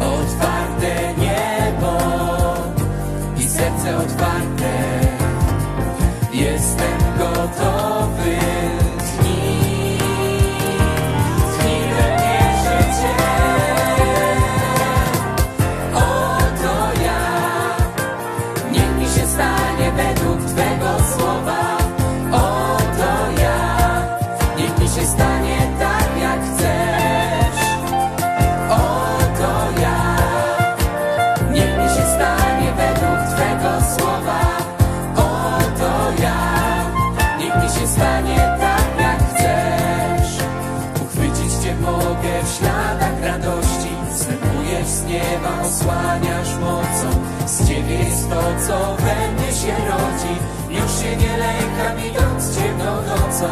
Otwarte niebo i serce otwarte mi się stanie tak jak chcesz Uchwycić Cię mogę w śladach radości. Snępujesz z nieba, osłaniasz mocą. Z Ciebie jest to, co we mnie się rodzi. Już się nie lękam idąc ciemną nocą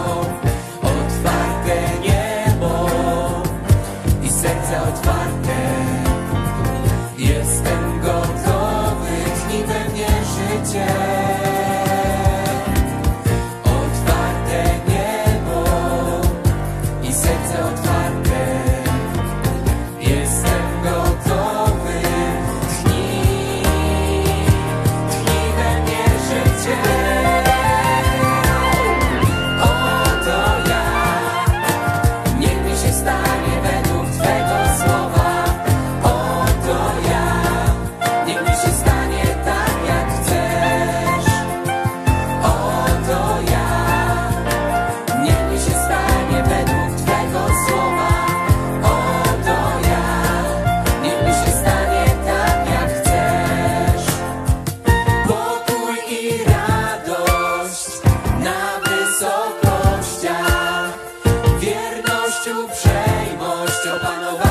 Otwarte niebo i serce otwarte. Jestem gotowy, tchnij we mnie życie. Chopano